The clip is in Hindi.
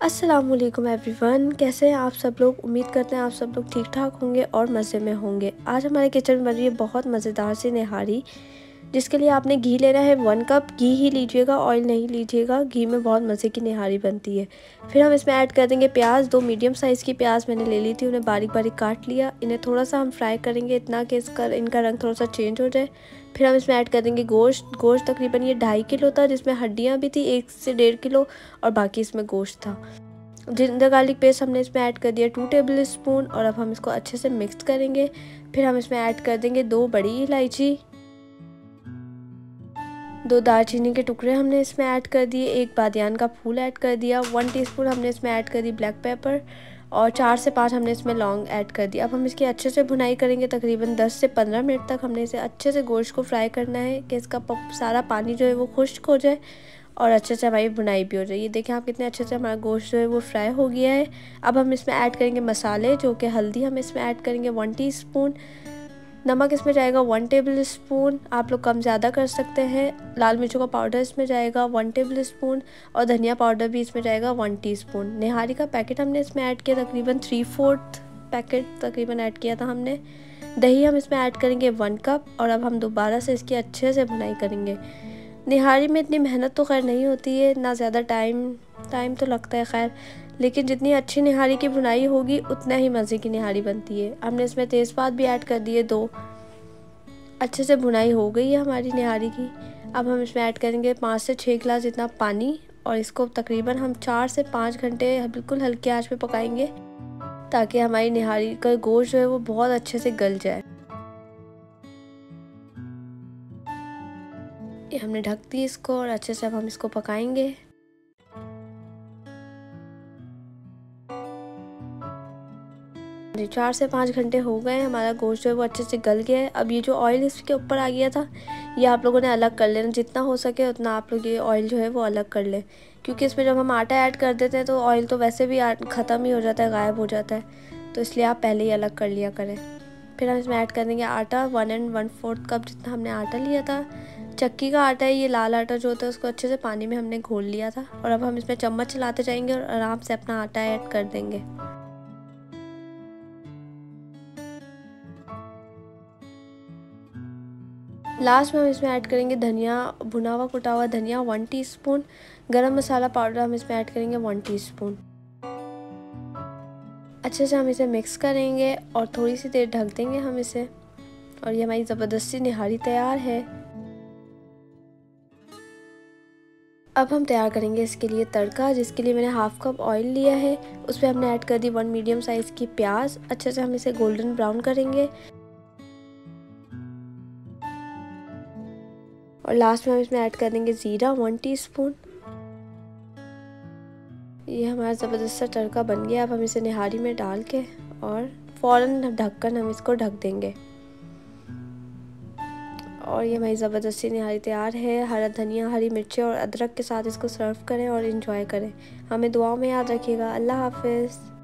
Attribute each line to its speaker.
Speaker 1: असलम एवरीवन कैसे हैं आप सब लोग? उम्मीद करते हैं आप सब लोग ठीक ठाक होंगे और मज़े में होंगे। आज हमारे किचन में बन रही है बहुत मज़ेदार सी निहारी जिसके लिए आपने घी लेना है वन कप घी ही लीजिएगा ऑयल नहीं लीजिएगा, घी में बहुत मज़े की निहारी बनती है। फिर हम इसमें ऐड कर देंगे प्याज, दो मीडियम साइज़ की प्याज मैंने ले ली थी, उन्हें बारीक बारीक काट लिया। इन्हें थोड़ा सा हम फ्राई करेंगे, इतना कि इसका, इनका रंग थोड़ा सा चेंज हो जाए। फिर हम इसमें ऐड कर देंगे गोश्त। गोश्त तकरीबन ये ढाई किलो था, जिसमें हड्डियाँ भी थी, एक से डेढ़ किलो, और बाकी इसमें गोश्त था। ज़िंदा गार्लिक पेस्ट हमने इसमें ऐड कर दिया टू टेबल स्पून और अब हम इसको अच्छे से मिक्स करेंगे। फिर हम इसमें ऐड कर देंगे दो बड़ी इलायची दो दालचीनी के टुकड़े हमने इसमें ऐड कर दिए, एक बादियान का फूल ऐड कर दिया, वन टीस्पून हमने इसमें ऐड कर दी ब्लैक पेपर और चार से पाँच हमने इसमें लौंग ऐड कर दिया। अब हम इसकी अच्छे से भुनाई करेंगे, तकरीबन दस से पंद्रह मिनट तक हमने इसे अच्छे से गोश्त को फ्राई करना है, कि इसका सारा पानी जो है वो खुश्क हो जाए और अच्छे से हमारी बुनाई भी हो जाए। ये देखें आप कितने अच्छे से हमारा गोश्त जो है वो फ्राई हो गया है। अब हम इसमें ऐड करेंगे मसाले, जो कि हल्दी हम इसमें ऐड करेंगे वन टी नमक इसमें जाएगा वन टेबल स्पून आप लोग कम ज़्यादा कर सकते हैं। लाल मिर्चों का पाउडर इसमें जाएगा वन टेबल स्पून और धनिया पाउडर भी इसमें जाएगा वन टीस्पून निहारी का पैकेट हमने इसमें ऐड किया तकरीबन थ्री फोर्थ पैकेट तकरीबन ऐड किया था हमने। दही हम इसमें ऐड करेंगे वन कप और अब हम दोबारा से इसकी अच्छे से बुनाई करेंगे। निहारी में इतनी मेहनत तो खैर नहीं होती है, ना ज़्यादा टाइम टाइम तो लगता है खैर। लेकिन जितनी अच्छी निहारी की बुनाई होगी, उतना ही मज़े की निहारी बनती है। हमने इसमें तेज़पात भी ऐड कर दिए, दो। अच्छे से बुनाई हो गई है हमारी निहारी की। अब हम इसमें ऐड करेंगे पाँच से छः गिलास जितना पानी और इसको तकरीबन हम चार से पाँच घंटे बिल्कुल हल्के आँच पे पकाएँगे, ताकि हमारी निहारी का गोश्त जो है वो बहुत अच्छे से गल जाए। हमने ढक दी इसको और अच्छे से अब हम इसको पकाएँगे। जी चार से पाँच घंटे हो गए हमारा गोश्त जो है वो अच्छे से गल गया है। अब ये जो ऑयल इसके ऊपर आ गया था, ये आप लोगों ने अलग कर लेना। जितना हो सके उतना आप लोग ये ऑयल जो है वो अलग कर लें। क्योंकि इसमें जब हम आटा ऐड कर देते हैं तो ऑयल तो वैसे भी ख़त्म ही हो जाता है, गायब हो जाता है। तो इसलिए आप पहले ही अलग कर लिया करें। फिर हम इसमें ऐड कर देंगे आटा। One and one fourth cup जितना हमने आटा लिया था। चक्की का आटा है, ये लाल आटा जो होता है, उसको अच्छे से पानी में हमने घोल लिया था। और अब हम इसमें चम्मच चलाते जाएँगे और आराम से अपना आटा ऐड कर देंगे। लास्ट में हम इसमें ऐड करेंगे धनिया, भुना हुआ, कुटा हुआ धनिया वन टीस्पून गरम मसाला पाउडर हम इसमें ऐड करेंगे वन टीस्पून अच्छे से हम इसे मिक्स करेंगे और थोड़ी सी देर ढक देंगे हम इसे। और ये हमारी ज़बरदस्ती निहारी तैयार है। अब हम तैयार करेंगे इसके लिए तड़का, जिसके लिए मैंने हाफ़ कप ऑयल लिया है। उस पर हमने ऐड कर दी वन मीडियम साइज़ की प्याज। अच्छे से हम इसे गोल्डन ब्राउन करेंगे। और लास्ट में हम इसमें ऐड कर देंगे ज़ीरा वन टीस्पून ये हमारा ज़बरदस्त सा तड़का बन गया। अब हम इसे निहारी में डाल के और फ़ौरन ढक्कन हम इसको ढक देंगे। और ये हमारी ज़बरदस्ती निहारी तैयार है। हरा धनिया, हरी मिर्ची और अदरक के साथ इसको सर्व करें और इन्जॉय करें। हमें दुआओं में याद रखिएगा। अल्लाह हाफिज़।